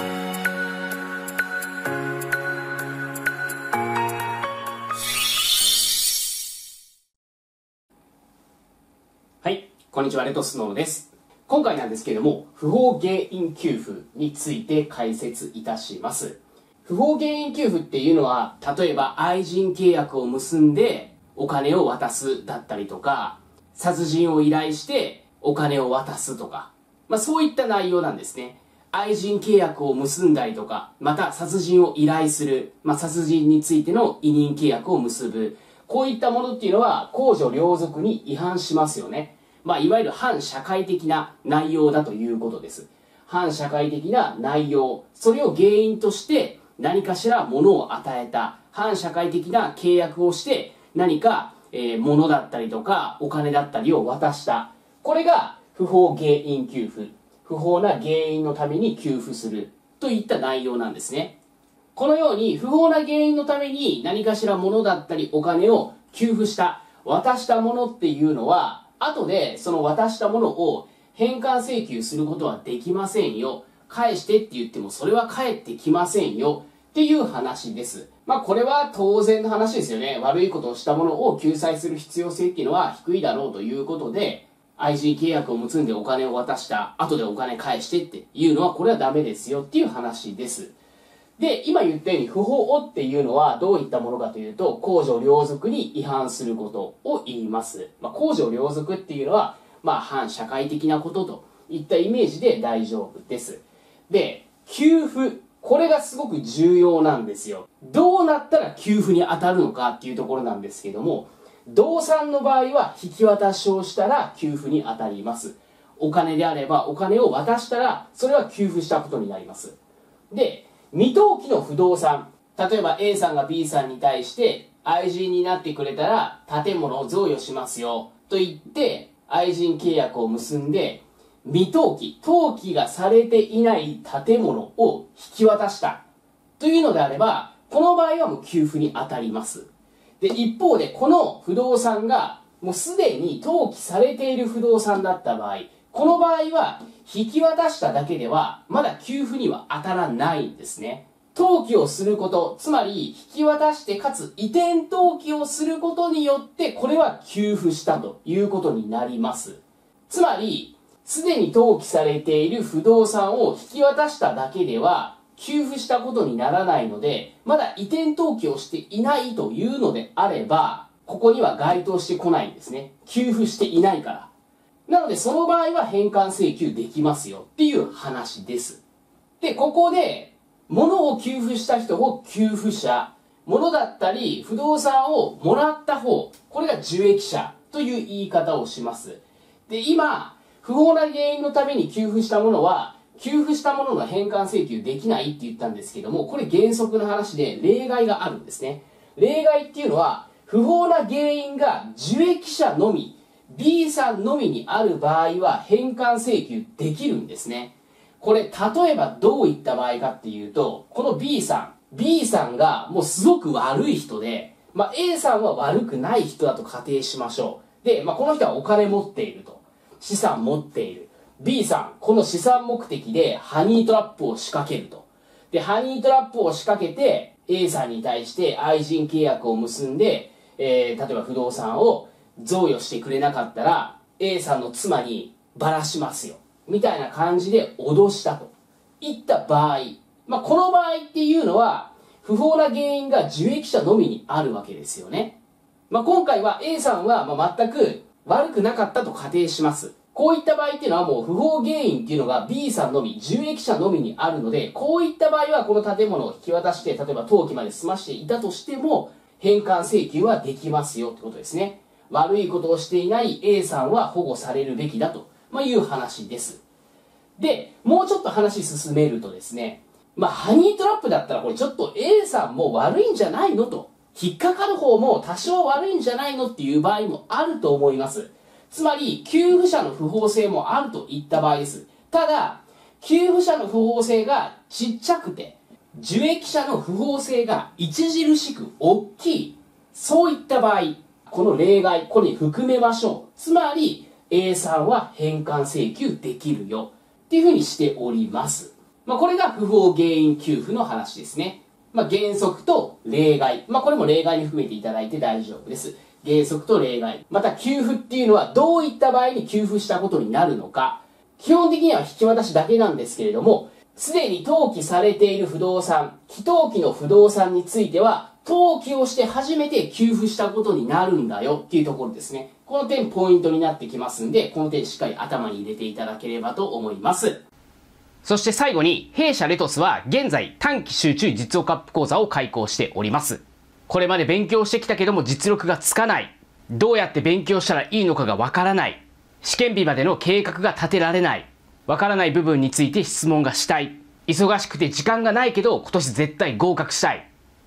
はい、こんにちは、レトスノーです。今回なんですけれども、不法原因給付について解説いたします。不法原因給付っていうのは、例えば愛人契約を結んでお金を渡すだったりとか、殺人を依頼してお金を渡すとか、まあそういった内容なんですね。愛人契約を結んだりとか、また殺人を依頼する、まあ殺人についての委任契約を結ぶ、こういったものっていうのは公序良俗に違反しますよね。まあ、いわゆる反社会的な内容だということです。反社会的な内容、それを原因として何かしら物を与えた、反社会的な契約をして何か、えー物だったりとかお金だったりを渡した。これが不法原因給付。不法な原因のために給付するといった内容なんですね。このように不法な原因のために何かしら物だったりお金を給付した、渡したものっていうのは、後でその渡したものを返還請求することはできませんよ。返してって言ってもそれは返ってきませんよ。っていう話です。まあこれは当然の話ですよね。悪いことをしたものを救済する必要性っていうのは低いだろうということで、愛人契約を結んでお金を渡した、後でお金返してっていうのはこれはダメですよっていう話です。で、今言ったように不法っていうのはどういったものかというと、公序良俗に違反することを言います。まあ、公序良俗っていうのは、まあ、反社会的なことといったイメージで大丈夫です。で、給付。これがすごく重要なんですよ。どうなったら給付に当たるのかっていうところなんですけども、動産の場合は引き渡しをしたら給付に当たります。お金であればお金を渡したら、それは給付したことになります。で、未登記の不動産例えば A さんが B さんに対して愛人になってくれたら建物を贈与しますよと言って愛人契約を結んで未登記登記がされていない建物を引き渡したというのであればこの場合はもう給付に当たりますで一方でこの不動産がもうすでに登記されている不動産だった場合この場合は引き渡しただけではまだ給付には当たらないんですね。登記をすることつまり引き渡してかつ移転登記をすることによってこれは給付したということになります。つまりすでに登記されている不動産を引き渡しただけでは給付したことにならないのでまだ移転登記をしていないというのであればここには該当してこないんですね。給付していないから。なのでその場合は返還請求できますよっていう話です。でここで物を給付した人を給付者物だったり不動産をもらった方これが受益者という言い方をします。で今不法な原因のために給付したものは給付したものの返還請求できないって言ったんですけどもこれ原則の話で例外があるんですね。例外っていうのは不法な原因が受益者のみ B さんのみにある場合は返還請求できるんですね。これ例えばどういった場合かっていうとこの B さん B さんがもうすごく悪い人で、まあ、A さんは悪くない人だと仮定しましょう。で、まあ、この人はお金持っていると。資産持っている。B さんこの資産目的でハニートラップを仕掛けると。でハニートラップを仕掛けて A さんに対して愛人契約を結んで、えー例えば不動産を贈与してくれなかったら A さんの妻にばらしますよ。みたいな感じで脅したと。いった場合、まあ、この場合っていうのは不法な原因が受益者のみにあるわけですよね、まあ、今回は A さんはま全く悪くなかったと仮定します。こういった場合っていうのはもう不法原因っていうのが B さんのみ、受益者のみにあるので、こういった場合はこの建物を引き渡して、例えば登記まで済ましていたとしても、返還請求はできますよってことですね。悪いことをしていない A さんは保護されるべきだと、ま、いう話です。で、もうちょっと話進めるとですね、まあ、ハニートラップだったらこれちょっと A さんも悪いんじゃないのと、引っかかる方も多少悪いんじゃないのっていう場合もあると思います。つまり、給付者の不法性もあるといった場合です。ただ、給付者の不法性がちっちゃくて、受益者の不法性が著しく大きい。そういった場合、この例外、これに含めましょう。つまり、A さんは返還請求できるよ。っていうふうにしております。まあ、これが不法原因給付の話ですね。まあ、原則と例外。まあ、これも例外に含めていただいて大丈夫です。原則と例外。また、給付っていうのはどういった場合に給付したことになるのか。基本的には引き渡しだけなんですけれども、すでに登記されている不動産、非登記の不動産については、登記をして初めて給付したことになるんだよっていうところですね。この点ポイントになってきますんで、この点しっかり頭に入れていただければと思います。そして最後に、弊社レトスは現在短期集中実用カップ講座を開講しております。これまで勉強してきたけども実力がつかない。どうやって勉強したらいいのかがわからない。試験日までの計画が立てられない。わからない部分について質問がしたい。忙しくて時間がないけど今年絶対合格したい。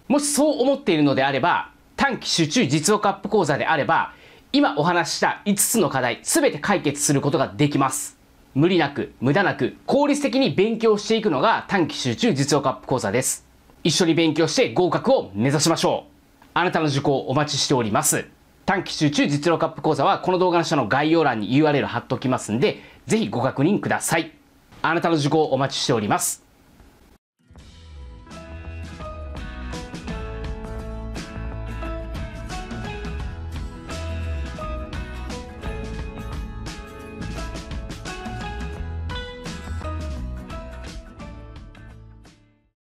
もしそう思っているのであれば、短期集中実用カップ講座であれば、今お話しした5つの課題全て解決することができます。無理なく、無駄なく、効率的に勉強していくのが短期集中実用カップ講座です。一緒に勉強して合格を目指しましょう。あなたの受講お待ちしております。短期集中実用カップ講座はこの動画の下の概要欄に URL 貼っておきますんで、ぜひご確認ください。あなたの受講お待ちしております。